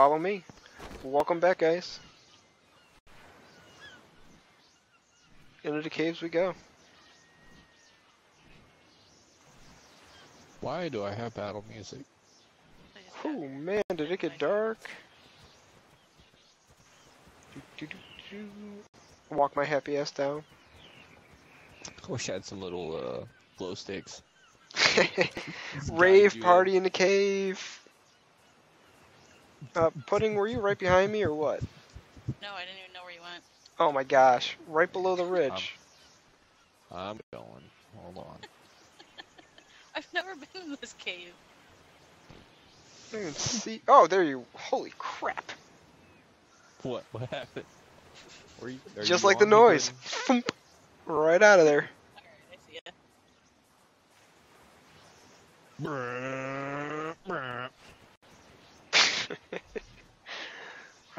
follow me. Welcome back, guys. Into the caves we go. Why do I have battle music? Oh man, did it get dark? Do, do, do, do. Walk my happy ass down. I wish I had some little uh, glow sticks. Rave party in the cave. Uh, Pudding, were you right behind me or what? No, I didn't even know where you went. Oh my gosh, right below the ridge. I'm going. Hold on. I've never been in this cave. I didn't even see. Oh, there you. Holy crap! What? What happened? Were you, are Just you like the noise. Thump. Right out of there. Alright, I see ya.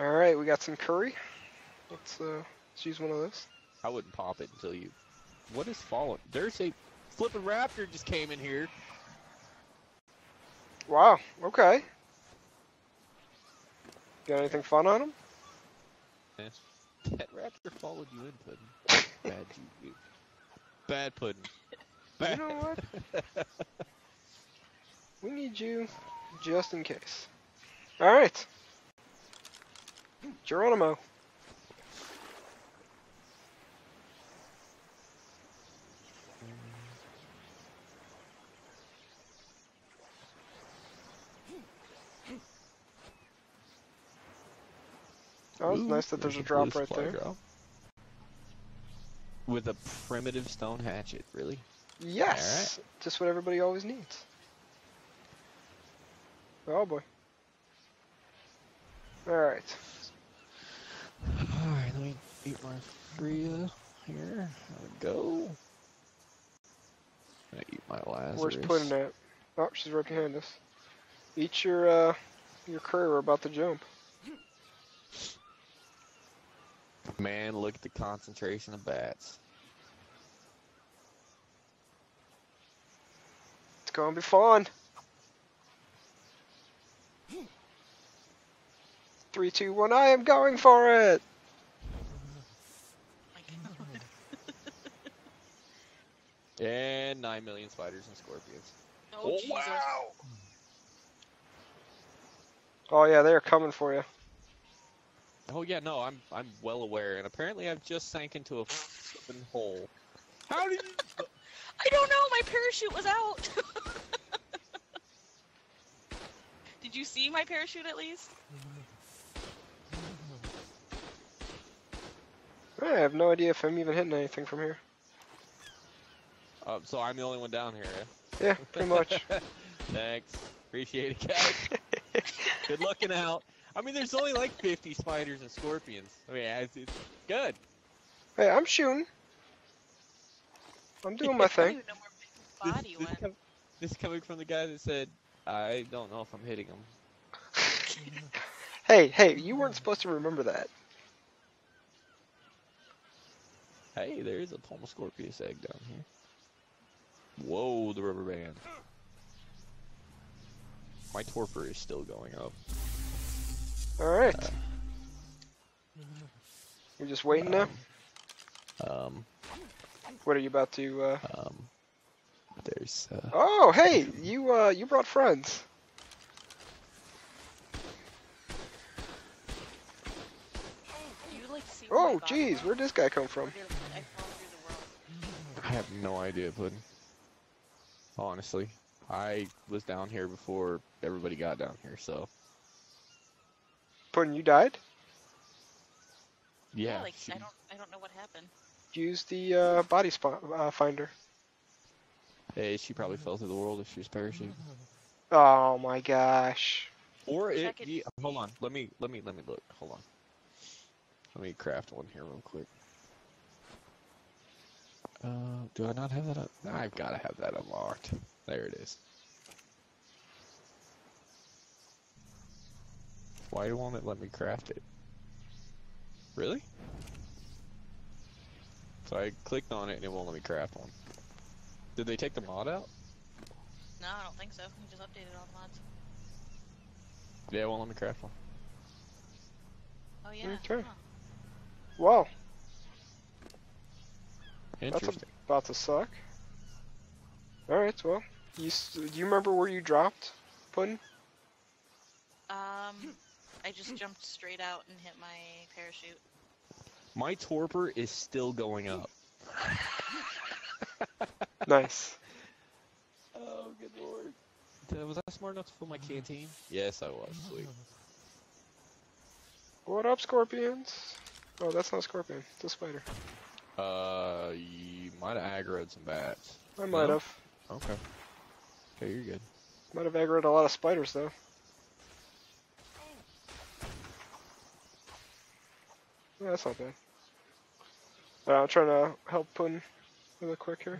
All right, we got some curry. Let's uh, let's use one of those. I wouldn't pop it until you. What is falling? There's a flipping raptor just came in here. Wow. Okay. Got anything fun on him? That raptor followed you in, Puddin. Bad juju. Bad Puddin. You know what? We need you just in case. All right. Geronimo. Oh, it's Ooh, nice that there's a drop right there. With a primitive stone hatchet, really? Yes, just what everybody always needs. Oh boy. All right. Alright, eat my Fria here. There we go. I eat my Lazarus. Where's Puddin at? Oh, she's right behind us. Eat your uh, your curry. We're about to jump. Man, look at the concentration of bats. It's gonna be fun. Three, two, one. I am going for it. My God. And 9 million spiders and scorpions. Oh, oh Jesus. Oh yeah, they're coming for you. Oh yeah, no, I'm I'm well aware, and apparently I've just sank into a flippin' hole. How did you? I don't know. My parachute was out. Did you see my parachute at least? I have no idea if I'm even hitting anything from here. Uh, so I'm the only one down here. eh? Yeah, pretty much. Thanks, appreciate it, guys. Good looking out. I mean, there's only like 50 spiders and scorpions. I mean, it's, it's good. hey, I'm shooting. I'm doing my thing. don't even know where my This, body this, com- this coming from the guy that said, "I don't know if I'm hitting him." Hey, hey, you weren't supposed to remember that. Hey, there is a Pulmoscorpius egg down here. Whoa, the rubber band. My torpor is still going up. All right. We're just waiting now. Um, What are you about to? uh... um, there's, uh, Oh, hey, you uh, you brought friends. You like see where my Oh, body geez, where'd this guy come from? I fall through the world? I have no idea, Puddin. Honestly, I was down here before everybody got down here, so Puddin, you died. yeah. like she- I don't, I don't know what happened. Use the uh, body spot uh, finder. hey, she probably fell through the world if she was parachuting. Oh my gosh. Or it, it ye- hold on. Let me let me let me look. Hold on. Let me craft one here real quick. Uh, do I not have that up? I've got to have that unlocked. There it is. Why won't it let me craft it? Really? So I clicked on it and it won't let me craft one. Did they take the mod out? No, I don't think so. You just updated all the mods. Yeah, it won't let me craft one. Oh yeah. Okay. huh. Wow, that's about to suck. Alright, well, you, do you remember where you dropped, Puddin? Um, I just jumped straight out and hit my parachute. My torpor is still going up. Nice. Oh, good lord. Uh, Was I smart enough to fill my canteen? Yes, I was. Sweet. What up, scorpions? Oh, that's not a scorpion. It's a spider. Uh, you might have aggroed some bats. I might No? have. Okay. Okay, you're good. Might have aggroed a lot of spiders, though. Yeah, that's not bad. Uh, I'm trying to help Puddin really quick here.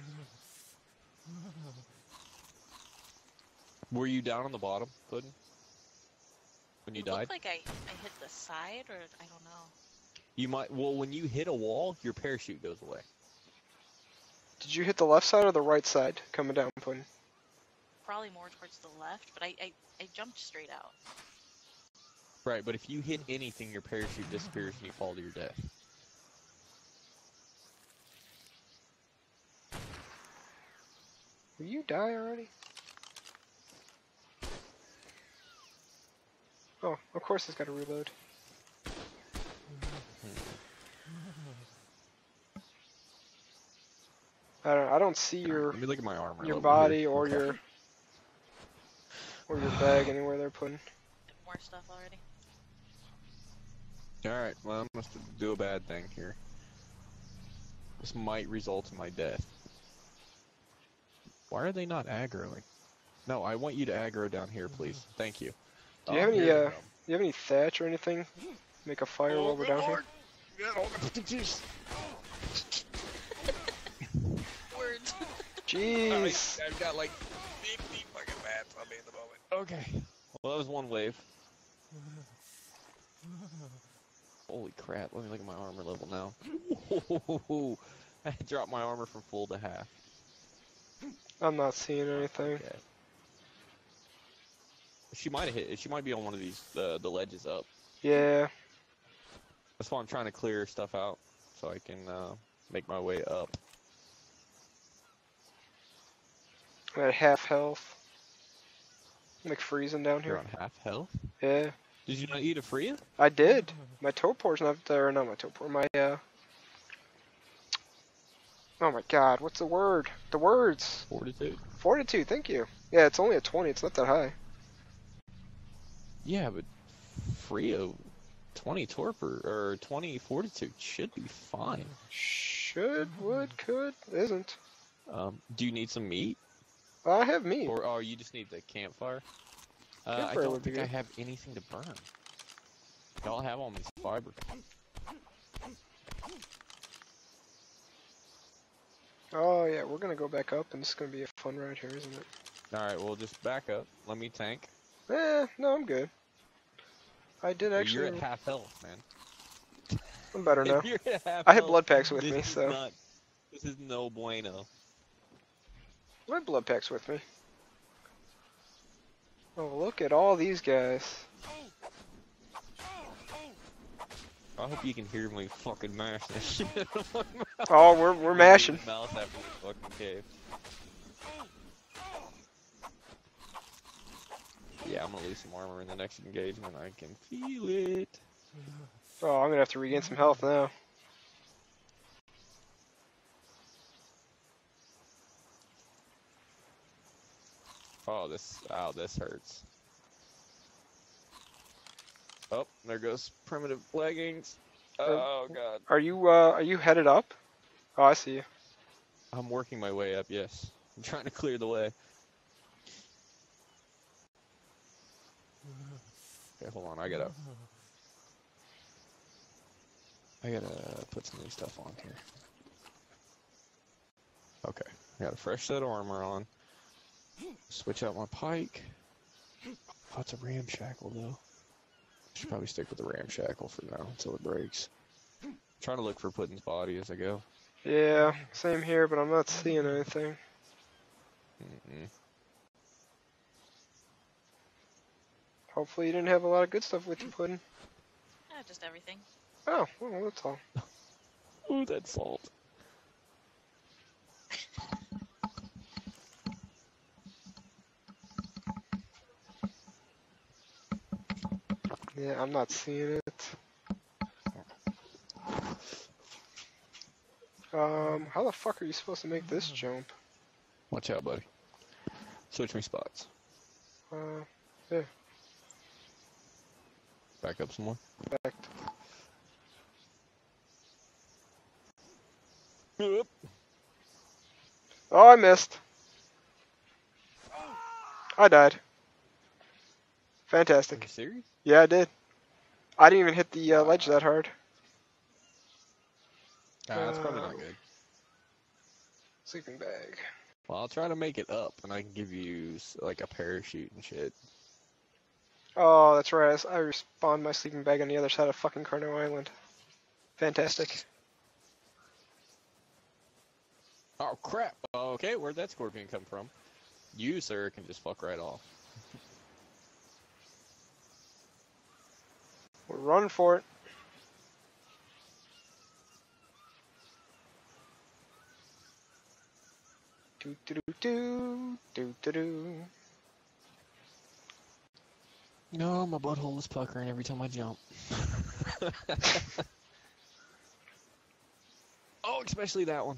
Were you down on the bottom, Puddin? When you It died? looked like I, I hit the side, or I don't know. You might. Well, when you hit a wall, your parachute goes away. Did you hit the left side or the right side coming down, Puddin? Probably more towards the left, but I, I, I jumped straight out. Right, but if you hit anything, your parachute disappears and you fall to your death. Will you die already? Oh, of course it's got to reload. I don't. I don't see your Let me look at my armor. your body here. or Okay. your or your bag anywhere there, Puddin. More stuff already. Alright, well, I must do a bad thing here. This might result in my death. Why are they not aggroing? No, I want you to aggro down here, please. Thank you. Do you have any, uh. Do you have any thatch or anything? Make a fire Oh, while we're down here. Words. Jeez. I've got like 50 fucking bats on me at the moment. Okay. Well, that was one wave. Holy crap, let me look at my armor level now. I dropped my armor from full to half. I'm not seeing anything. Okay. She might have hit. She might be on one of these uh, the ledges up. Yeah. That's why I'm trying to clear stuff out so I can uh, make my way up. I'm at half health. I'm like freezing down You're here. on half health. Yeah. Did you not eat a Fria? I did. My torpor's not there. Not my torpor. My uh. Oh my God! What's the word? The words. Fortitude. Fortitude. Thank you. Yeah, it's only a 20. It's not that high. Yeah, but Fria, 20 torpor or 20 fortitude should be fine. Should, would, could, isn't. Um, do you need some meat, I have meat. or oh, you just need the campfire? Uh, I don't think I have anything to burn. Y'all have all these fiber. Oh yeah, we're gonna go back up, and it's gonna be a fun ride here, isn't it? All right, well, just back up. Let me tank. Eh, no, I'm good. I did actually. You're at half health, man. I'm better now. You're at half I have blood packs with this me, so not- this is no bueno. My blood packs with me. Oh, look at all these guys. I hope you can hear me fucking mash this shit. out of my mouth. Oh, we're we're mashing. Mouth after this fucking cave. Yeah, I'm gonna lose some armor in the next engagement. I can feel it. Oh, I'm gonna have to regain some health now. Oh, this, oh, this hurts. Oh, there goes primitive leggings. Oh god. Are you uh are you headed up? Oh, I see you. I'm working my way up, yes. I'm trying to clear the way. Okay, hold on, I gotta... I gotta put some new stuff on here. Okay, I got a fresh set of armor on. Switch out my pike. Oh, it's a ramshackle though. Should probably stick with the ramshackle for now until it breaks. trying to look for Puddin's body as I go. Yeah, same here, but I'm not seeing anything. Mm-mm. Hopefully you didn't have a lot of good stuff with you, Puddin. I ah, just everything. Oh, well, that's all. Ooh, that salt. Yeah, I'm not seeing it. Um, how the fuck are you supposed to make this jump? Watch out, buddy. Switch me spots. Uh, yeah. Back up some more. back. Oop. Oh, I missed. I died. Fantastic. serious? Yeah, I did. I didn't even hit the uh, ledge that hard. Ah, that's probably not Uh, good. Sleeping bag. Well, I'll try to make it up, and I can give you like a parachute and shit. Oh, that's right. I respawned my sleeping bag on the other side of fucking Carno Island. Fantastic. Oh crap! Okay, where'd that scorpion come from? You, sir, can just fuck right off. We're running for it. Do do do do do do. No, my butthole is puckering every time I jump. oh, especially that one.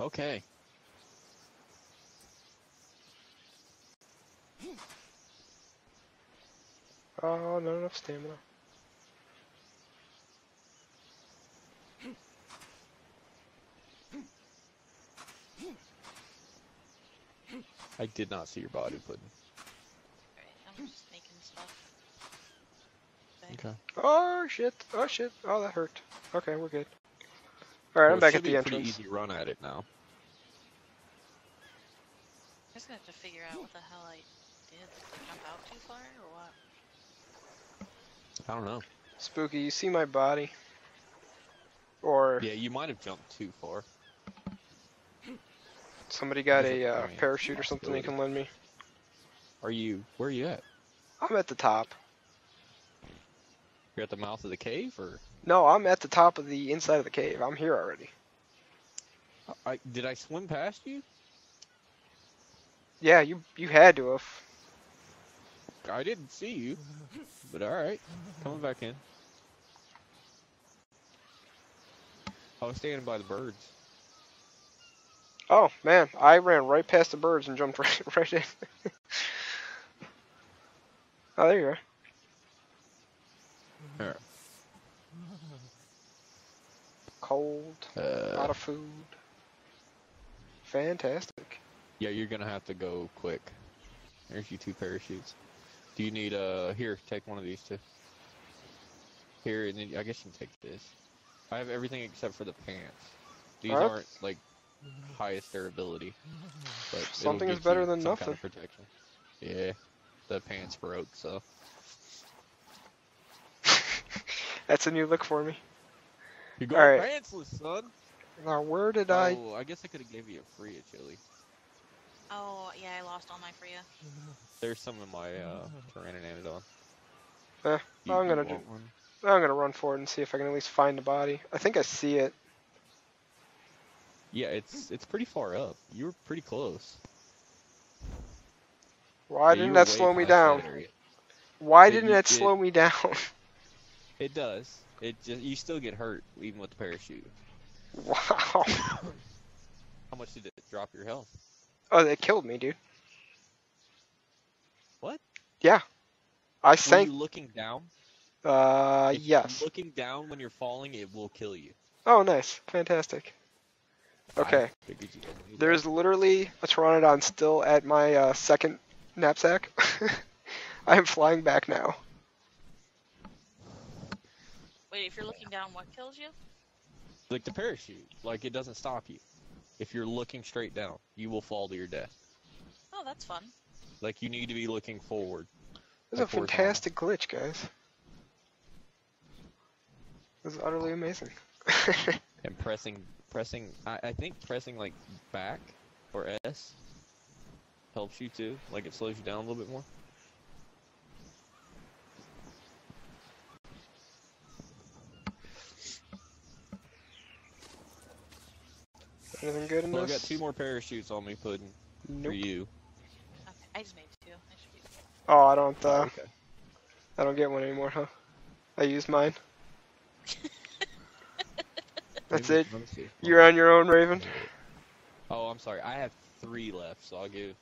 Okay. Oh, not enough stamina. I did not see your body Puddin. Alright, I'm just making stuff. Okay. Okay. Oh shit! Oh shit! Oh, that hurt. Okay, we're good. All right, Well, I'm it back should at be the a pretty entrance. easy run at it now. I'm just gonna have to figure out what the hell I did. Did I jump out too far or what? I don't know. Spooky, you see my body? Or Yeah, you might have jumped too far. somebody got a a- uh, parachute or something they can lend me? Are you? Where are you at? I'm at the top. You're at the mouth of the cave, or No, I'm at the top of the inside of the cave. I'm here already. I did I swim past you? Yeah, you you had to have. I didn't see you, but all right, coming back in. I was standing by the birds. Oh man, I ran right past the birds and jumped right right in. oh, there you are. There. Cold, Uh, lot of food. Fantastic. yeah, you're gonna have to go quick. There's you two parachutes. Do you need uh here? Take one of these two. Here, and then I guess you can take this. I have everything except for the pants. These Alright. aren't like highest durability, but Something is better you than some kind of protection. Yeah, the pants broke, so That's a new look for me. you're going Alright. pantsless, son. Now, where did I? Oh, I guess I could have gave you a free chili. Yeah, I lost all my Fria. There's some in my uh, Pteranodon. Eh, You- I'm gonna want do- one? I'm gonna run for it and see if I can at least find the body. I think I see it. Yeah, it's it's pretty far up. You were pretty close. Why Yeah, didn't that slow me down? Why It- didn't that it- slow me down? It does. It just you still get hurt even with the parachute. wow. How much did it drop your health? Oh, they killed me, dude. What? Yeah. I Were sank. you looking down? Uh, If you're yes. Looking down when you're falling, it will kill you. Oh, nice. Fantastic. Okay. I figured you didn't need There's literally a Pteranodon still at my uh, second knapsack. I am flying back now. Wait, if you're looking down, what kills you? like the parachute. Like it doesn't stop you. If you're looking straight down, you will fall to your death. Oh, that's fun. Like you need to be looking forward. This is a horizontal. fantastic glitch, guys. This is utterly amazing. and pressing pressing I, I think pressing like back or S helps you too. Like it slows you down a little bit more. Anything good in Well, I got two more parachutes on me, Puddin for you. Okay, I just made two. I should be. Oh, I don't. Uh, okay. I don't get one anymore, huh? I used mine. That's it. let me see. You're on your own, Raven. Oh, I'm sorry. I have three left, so I'll give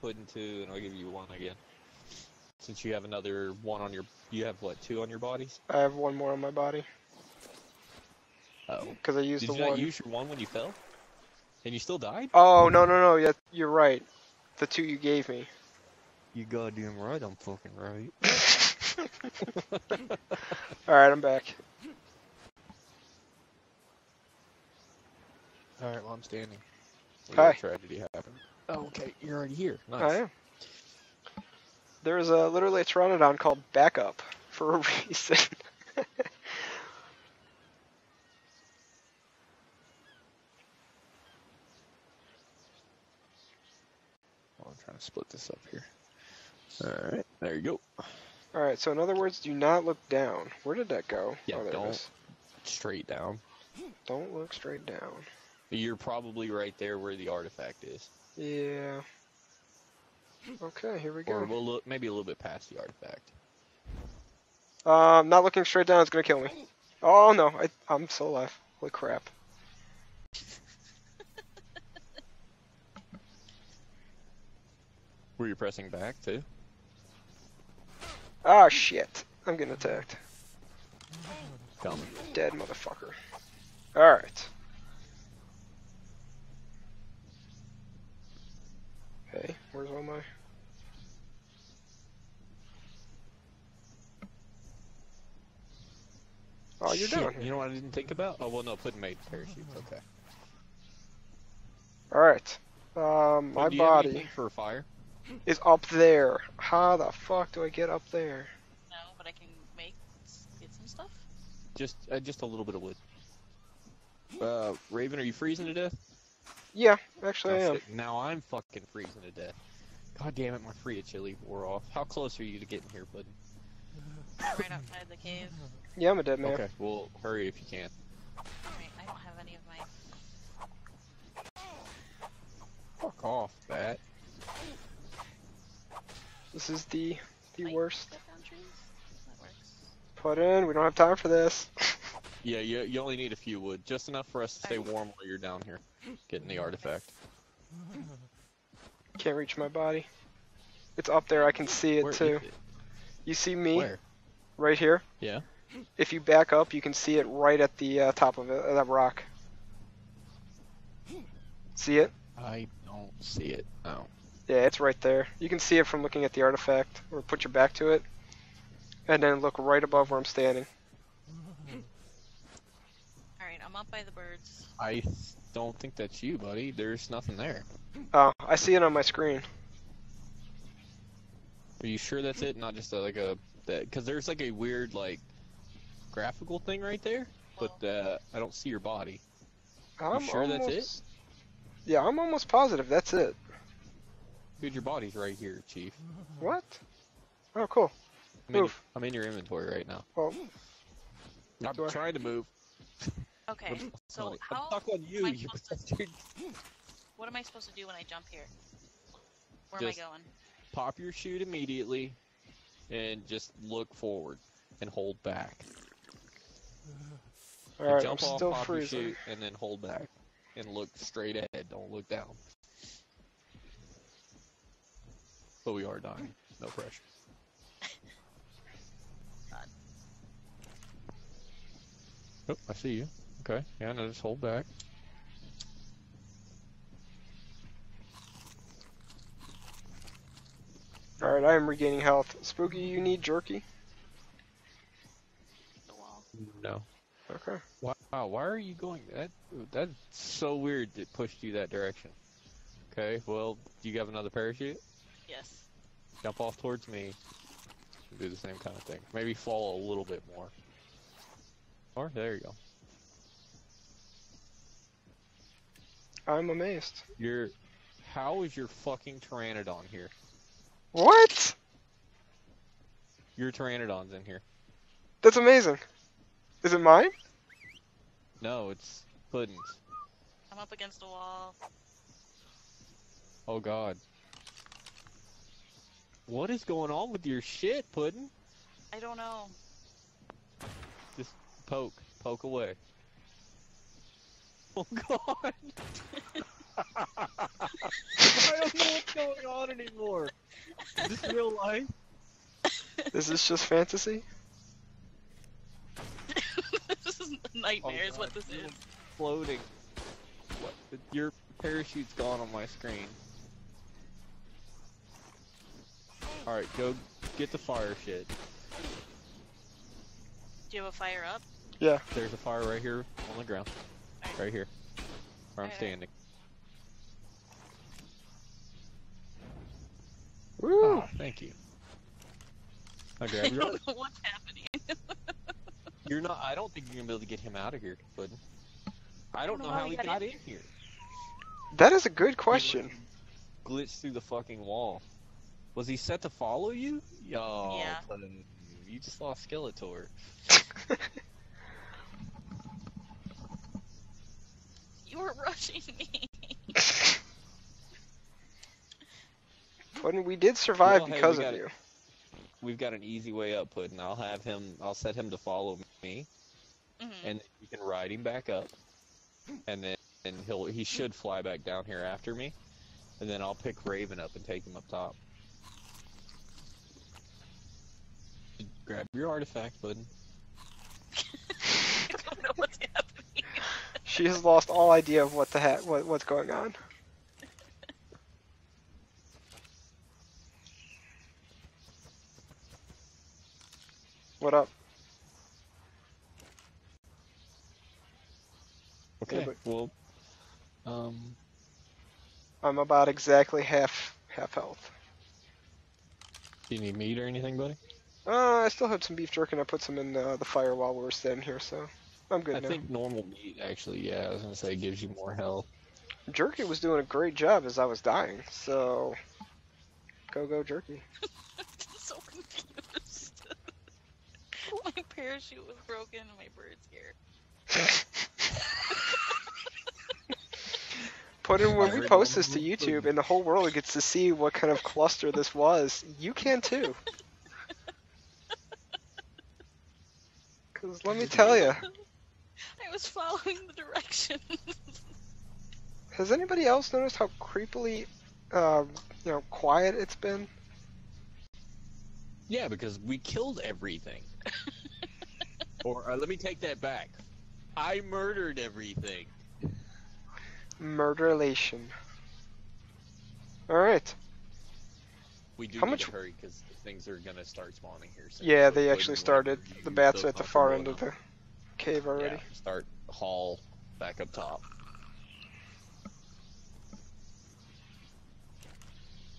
Puddin two, and I'll give you one again. Since you have another one on your, you have what two on your bodies? I have one more on my body Oh, because I used did the you not one. use your one when you fell? And you still died? Oh no no no! Yeah, you're right. The two you gave me. You goddamn right, I'm fucking right. All right, I'm back. All right, well I'm standing. A Hi. Tragedy happened. Oh, okay, you're already here. Nice. I am. There's a literally a Pteranodon called Backup for a reason. Well, I'm trying to split this up here. All right, there you go. All right. So in other words, do not look down. Where did that go? Yeah, oh, there don't. it is. Straight down. Don't look straight down. You're probably right there where the artifact is, Yeah. Okay, here we go. or we'll look maybe a little bit past the artifact. Um, not looking straight down is gonna kill me. Oh no, I, I'm still alive. Holy crap. Were you pressing back too? Ah shit. I'm getting attacked. Coming. Dead motherfucker. Alright. Hey, where's all my... Oh, you're Shit, down here. You know what I didn't think about? Oh well, no, Puddin made parachutes. Okay. Alright. Um, my Puddin, do you have body anything for fire. Is up there. How the fuck do I get up there? No, but I can make get some stuff. Just uh, just a little bit of wood. Uh, Raven, are you freezing to death? Yeah, actually I Oh, am. shit, Now I'm fucking freezing to death. God damn it, my free of chili wore off. How close are you to getting here, Puddin? I'm right outside the cave. Yeah, I'm a dead man. Okay, well, hurry if you can. Alright, I don't have any of my. Fuck off, bat. This is the the Light worst. cut down trees? That works. Puddin. We don't have time for this. Yeah, you, you only need a few wood. Just enough for us to stay warm while you're down here. Getting the artifact. Can't reach my body. It's up there. I can see it Where is too. it? You see me Where? right here. Yeah. If you back up, you can see it right at the uh, top of it, uh, that rock. See it? I don't see it. Oh. Yeah, it's right there. You can see it from looking at the artifact, or put your back to it, and then look right above where I'm standing. Alright, I'm up by the birds. I don't think that's you, buddy. There's nothing there. Oh, I see it on my screen. Are you sure that's it? Not just a, like a that because there's like a weird like graphical thing right there, but uh, I don't see your body. I'm sure that's it? Yeah, I'm almost positive that's it. Dude, your body's right here, Chief. What? Oh, cool. I'm in, Move. I'm in your inventory right now. Well, I'm Do I- trying to move. Okay, so I'm how? stuck on you. am I you supposed to- What am I supposed to do when I jump here? Where Just- am I going? Pop your chute immediately, and just look forward and hold back. And alright, I'm jump off, still pop your freezing. chute, and then hold back and look straight ahead. Don't look down. But we are dying. No pressure. Oh, I see you. Okay. Yeah, no, just hold back. Alright, I am regaining health. Spooky, you need jerky? No. Okay. Wow, why are you going that that's so weird it pushed you that direction. Okay, well, do you have another parachute? Yes. Jump off towards me. Do the same kind of thing. Maybe fall a little bit more. Or there you go. I'm amazed. You're How is your fucking Pteranodon here? What? Your Pteranodon's in here. That's amazing. Is it mine? No, it's Puddin's. I'm up against a wall. Oh god. What is going on with your shit, Puddin? I don't know. Just poke. Poke away. Oh god! I don't know what's going on anymore. Is this real life? Is this just fantasy? this is a nightmare, is oh, what this is. Floating. What? Your parachute's gone on my screen. Alright, go get the fire shit. Do you have a fire up? Yeah. There's a fire right here on the ground. Right here. Where I'm Alright. standing. Woo! Oh, thank you. I I grab your. don't know what's happening. You're not. I don't think you're gonna be able to get him out of here, Puddin. I don't don't know know how how he he got got in in here. That is a good question. Glitched through the fucking wall. Was he set to follow you? Yo, Yeah. You just lost Skeletor. You were rushing me. Puddin, we did survive Well, because got of it. you. We've got an easy way up, Puddin. I'll have him. I'll set him to follow me, Mhm. and you can ride him back up, and then and he'll he should fly back down here after me, and then I'll pick Raven up and take him up top. Grab your artifact, Puddin. I don't know what's happening. She has lost all idea of what the heck, what, what's going on. What up? Okay. but- Well, um, I'm about exactly half half health. do you need meat or anything, buddy? Uh, I still have some beef jerky. and I put some in the, the fire while we were standing here, so I'm good I now. think normal meat actually, yeah, I was gonna say it gives you more health. Jerky was doing a great job as I was dying, so go go jerky. I'm so confused. my parachute was broken and my bird's here. Puddin when we post this to YouTube and the whole world gets to see what kind of cluster this was. You can too. Cause let me tell you, I was following the directions. has anybody else noticed how creepily, um, you know, quiet it's been? Yeah, because we killed everything. or uh, let me take that back. I murdered everything. Murderlation. All right. We do How need much- to hurry because things are gonna start spawning here soon. Yeah, they Puddin, actually started. The bats are at the far end of the cave already. Yeah, start haul back up top.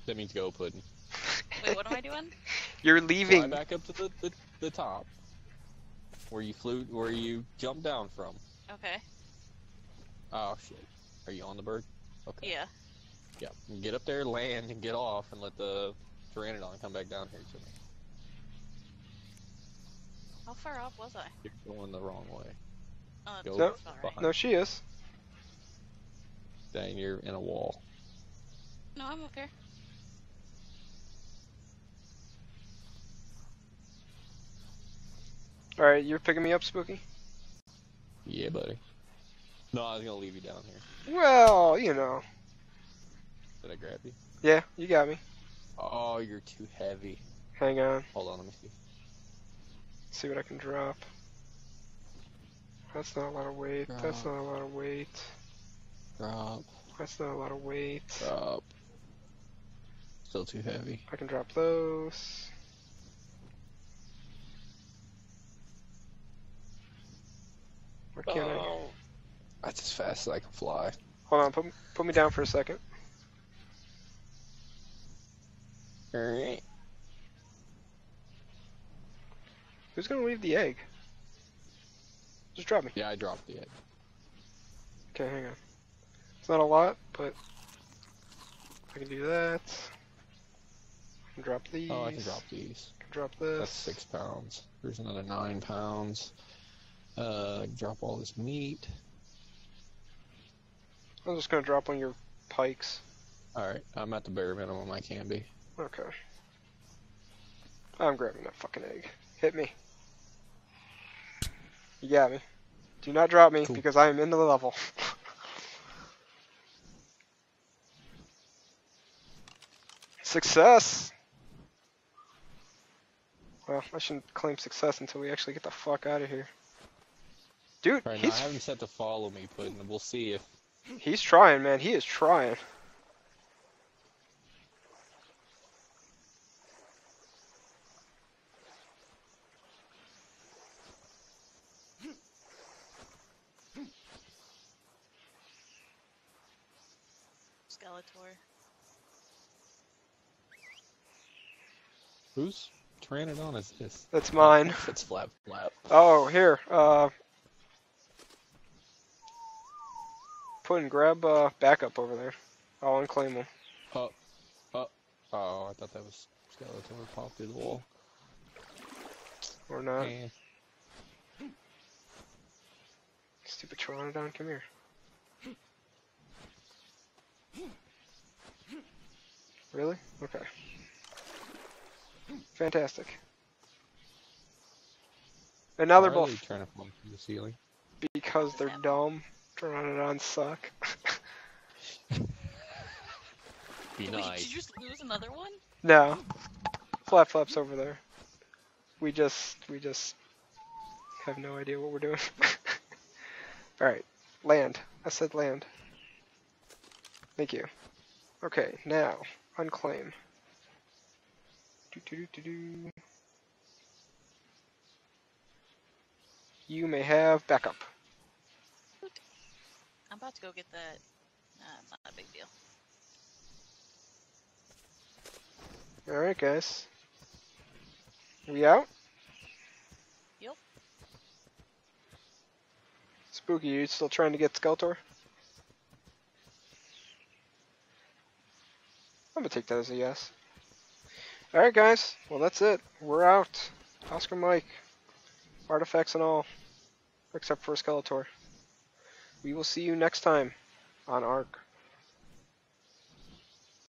That means go, Puddin. Wait, what am I doing? You're Fly leaving. back up to the, the, the top. Where you flew, where you jumped down from. Okay. Oh shit. Are you on the bird? Okay. Yeah. Yeah. Get up there, land, and get off, and let the Pteranodon come back down here to me. How far off was I? You're going the wrong way. Oh, Go No. that's No, she is. Dang, you're in a wall. No, I'm up here. All right, you're picking me up, Spooky. Yeah, buddy. No, I was gonna leave you down here. Well, you know. Did I grab you? Yeah, you got me. Oh, you're too heavy. Hang on. Hold on, let me see. See what I can drop. That's not a lot of weight. That's not a lot of weight. Drop, That's not a lot of weight. drop. Still too heavy. I can drop those. Where can I? Oh. That's as fast as I can fly. Hold on, put, put me down for a second. Alright. Who's gonna leave the egg? Just drop me. Yeah, I dropped the egg. Okay, hang on. It's not a lot, but I can do that. I can drop these. Oh, I can drop these. can drop this. That's six pounds. Here's another nine pounds. Uh, drop all this meat. I'm just gonna drop on your pikes. Alright, I'm at the bare minimum I can be. Okay. I'm grabbing that fucking egg. Hit me. You got me. Do not drop me Cool. because I am in the level. Success! Well, I shouldn't claim success until we actually get the fuck out of here. Dude, Right now, I haven't set to follow me, but we'll see if. he's trying, man. He is trying. Skeletor. Whose Pteranodon is this? That's mine. It's flap flap. Oh, here. Uh, put and grab uh, backup over there. I'll unclaim him. Up, up. Oh, I thought that was Skeletor popped through the wall. Or not. Eh. Stupid Pteranodon, come here. Really? Okay. Fantastic. And now they're Why are both they trying to fall from the ceiling. because they're dumb. Turning it on suck. Be Did, we, nice. did you just lose another one? no. Flap flaps over there. We just we just have no idea what we're doing. Alright. Land. I said land. Thank you. Okay, now unclaim. Do, do, do, do, do. You may have backup. I'm about to go get that. Nah, it's not a big deal. Alright, guys. We out? Yep. Spooky, you still trying to get Skeletor? I'm gonna take that as a yes. Alright, guys. Well, that's it. We're out. Oscar Mike. Artifacts and all. Except for Skeletor. We will see you next time on Ark.